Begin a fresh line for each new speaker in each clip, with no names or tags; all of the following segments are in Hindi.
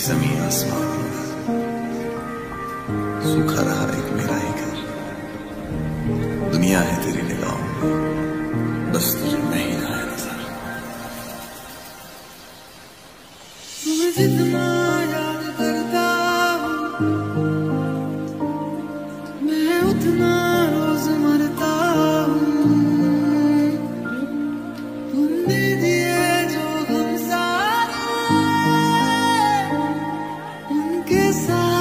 जमी आसमान। सूखा
esqueça.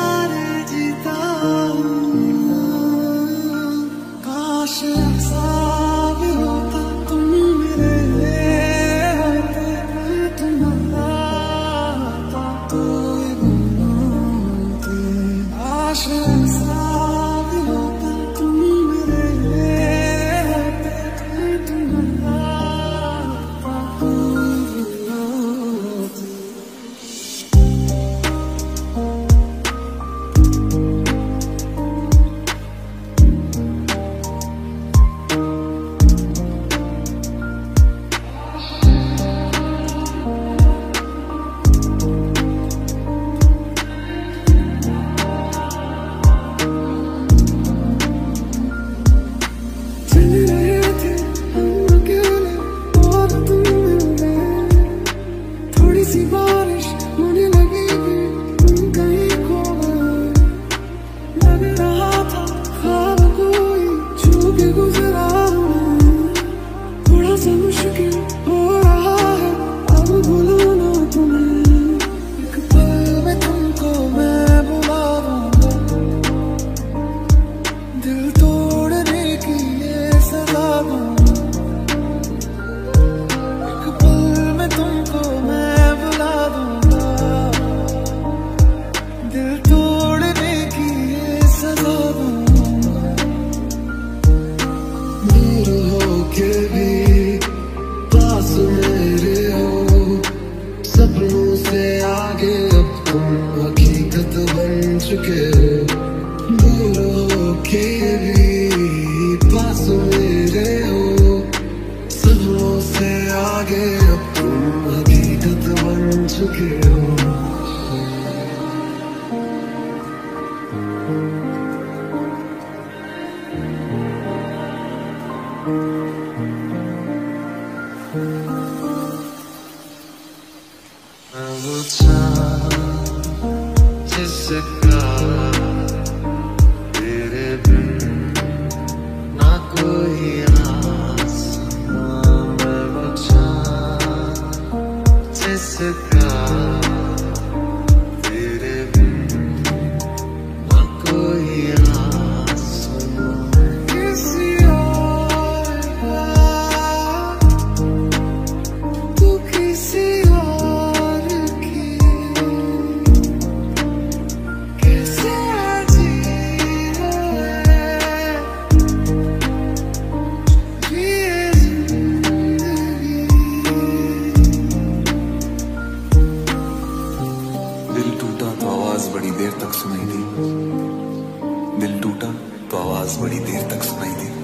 explaining.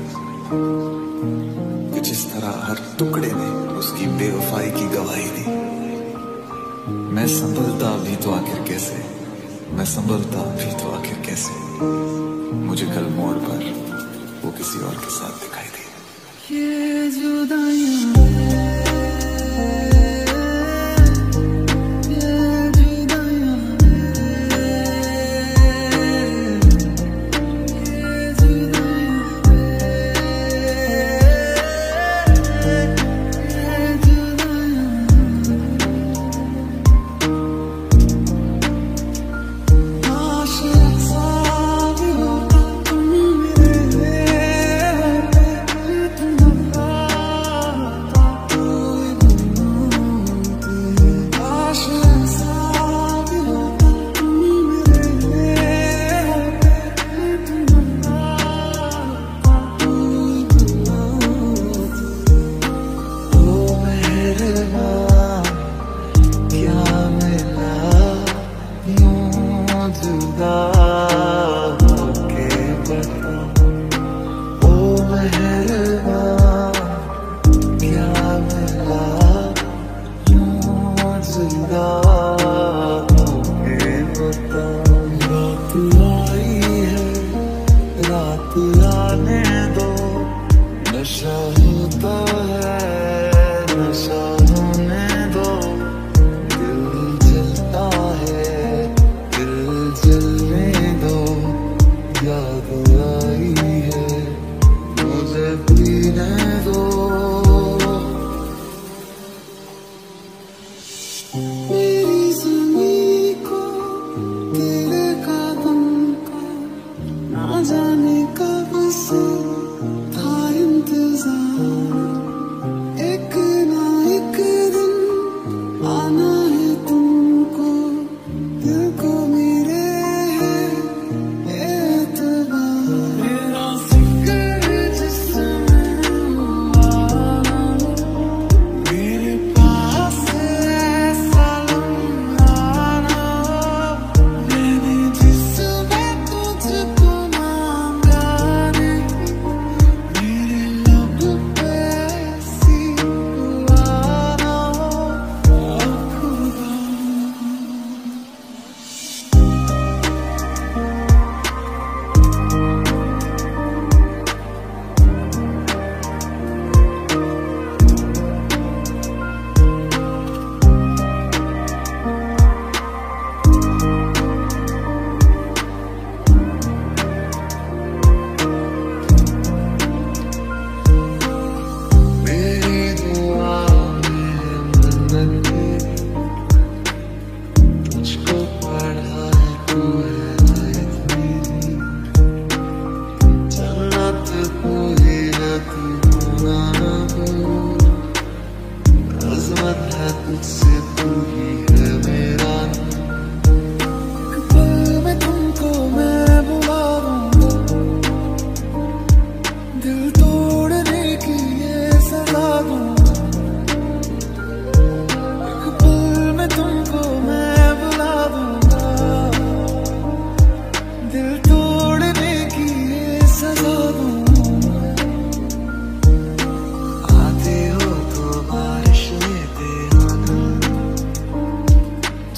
कि
जिस तरह हर टुकड़े ने उसकी बेवफाई की गवाही दी। मैं संभलता भी तो आखिर कैसे? मैं संभलता भी तो आखिर कैसे? मुझे कल मोड़ पर वो किसी और के साथ दिखाई दी।
ये जुदाई goodbye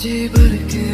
जी भर के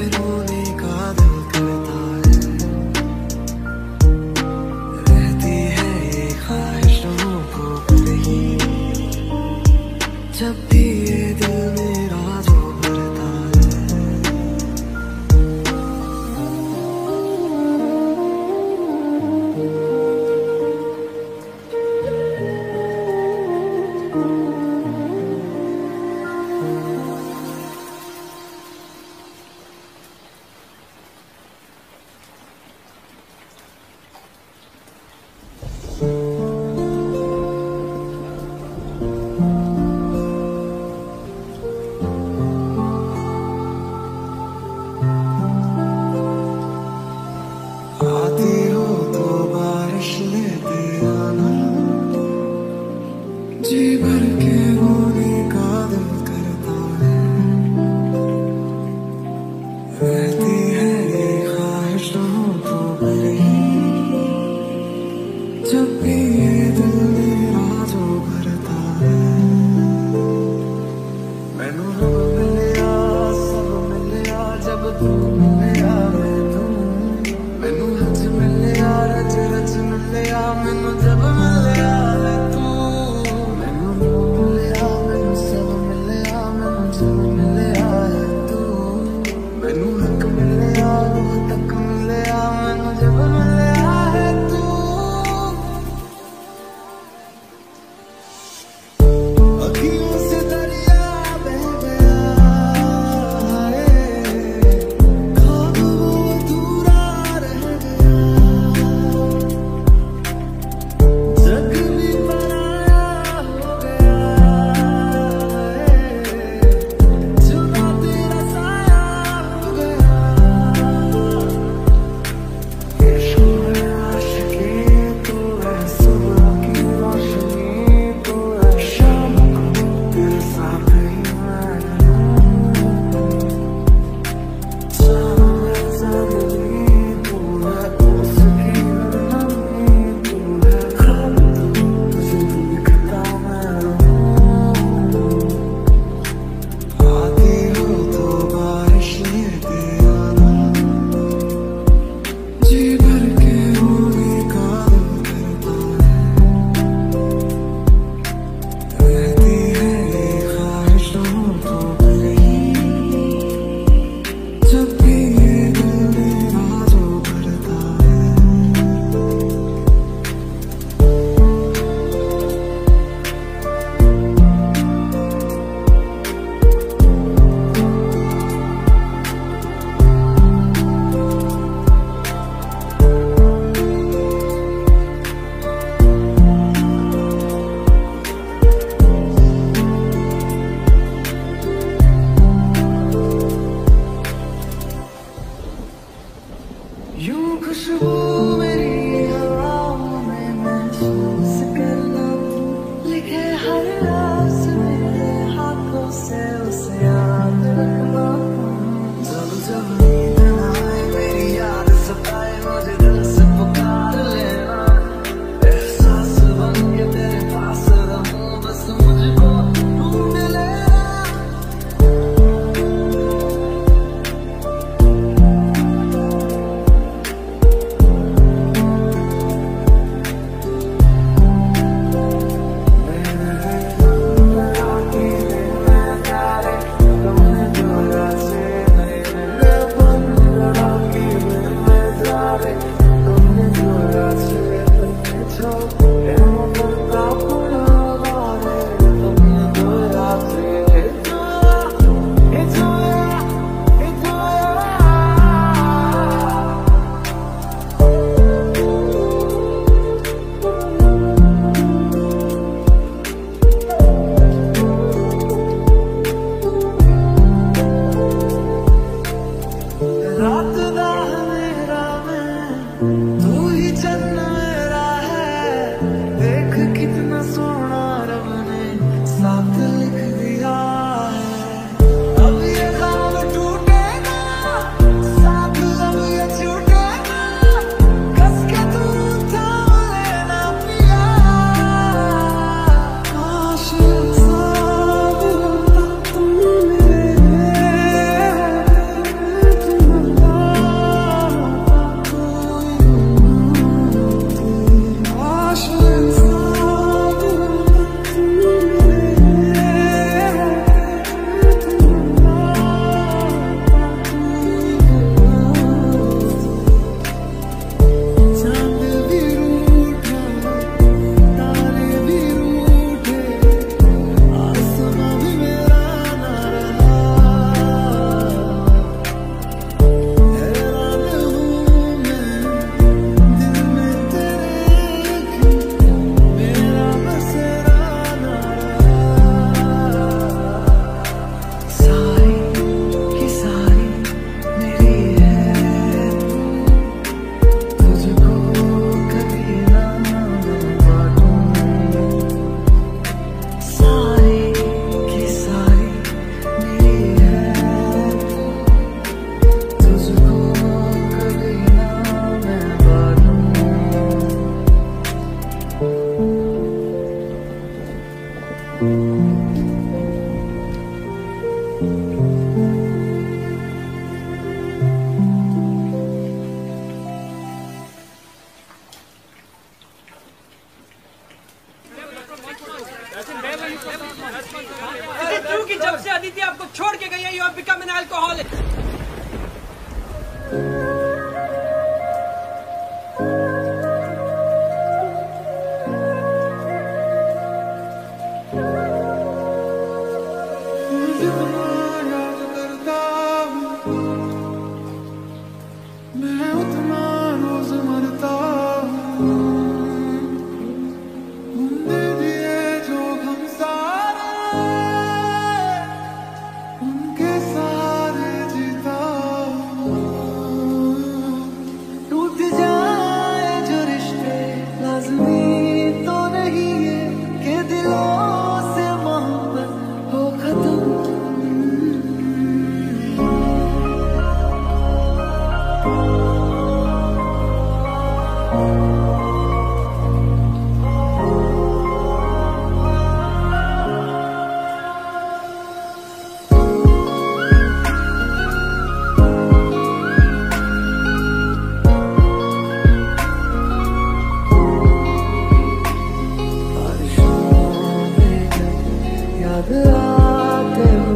그 어때요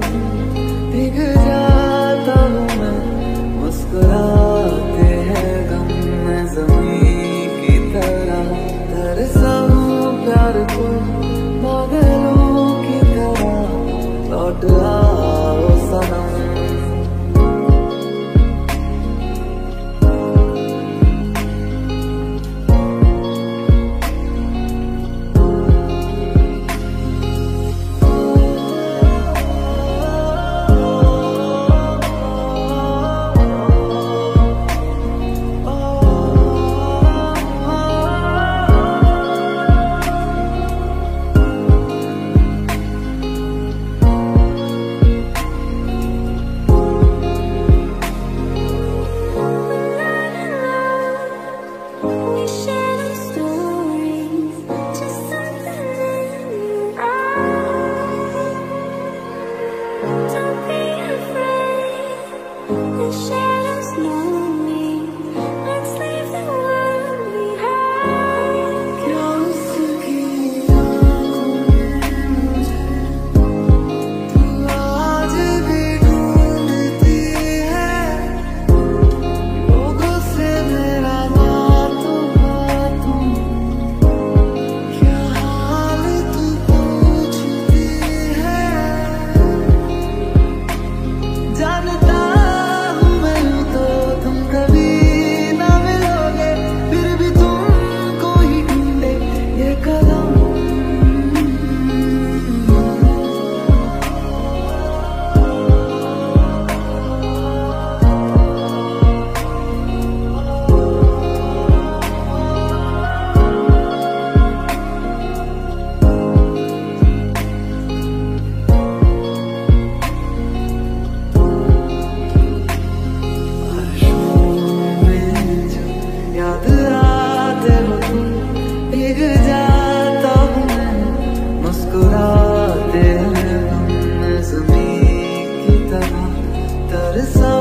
बरसा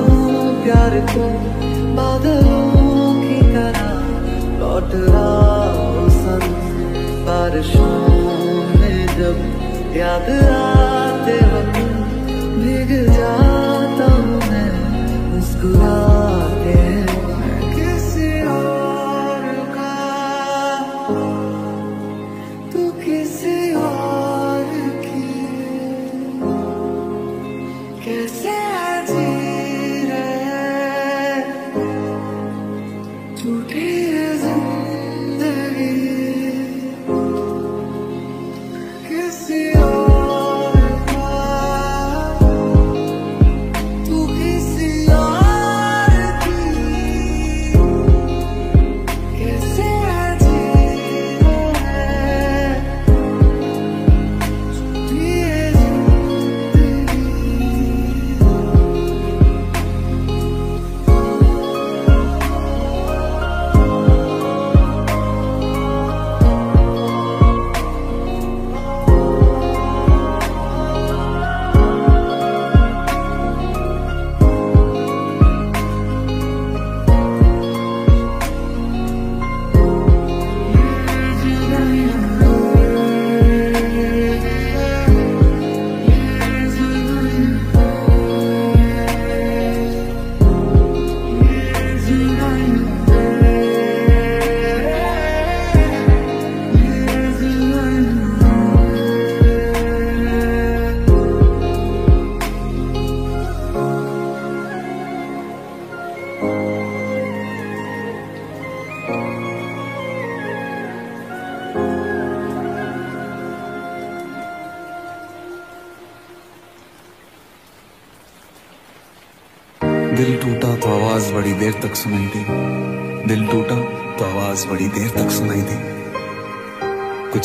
प्यार को बादलों की तरह लौट आओ सन बारिशों में जब याद आते वक्त भीग जा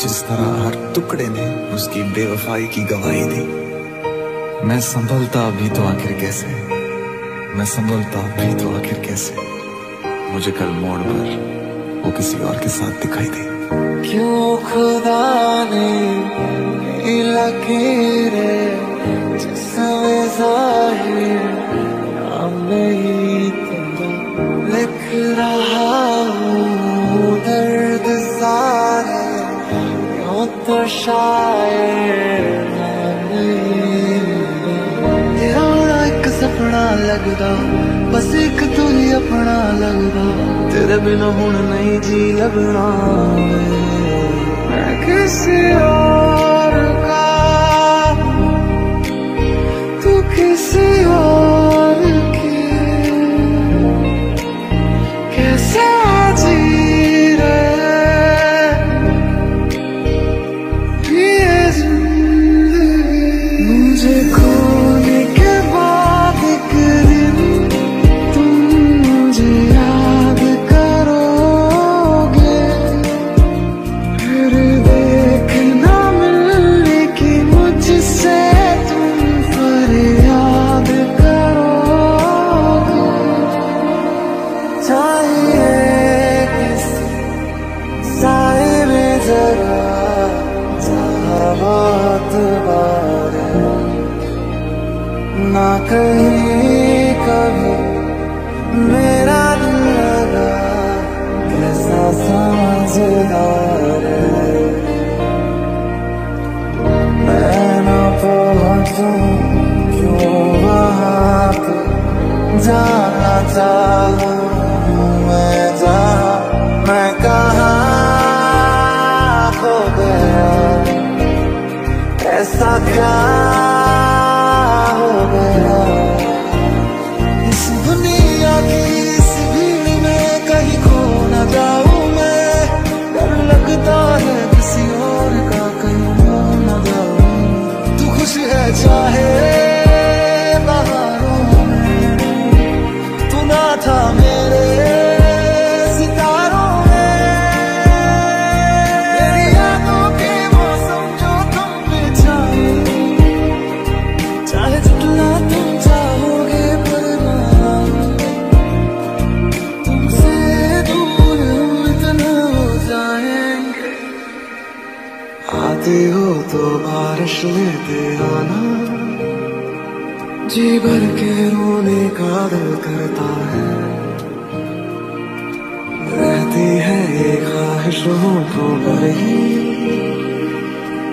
जिस तरह हर टुकड़े ने उसकी बेवफाई की गवाही दी। मैं संभलता भी तो आखिर कैसे? मैं संभलता भी तो आखिर कैसे? मुझे कल मोड़ पर वो किसी और के साथ दिखाई दी।
क्यों खुदा ने लकीरें जिसमें ज़ाहिर हम नहीं? तो शायद तेरा होना एक सपना लगदा बस एक तू ही अपना लगदा तेरे बिना हुन नहीं जी लगना मैं किसी और का तू किसी और zero.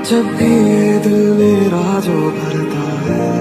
जब भी ये दिल मेरा जो भरता है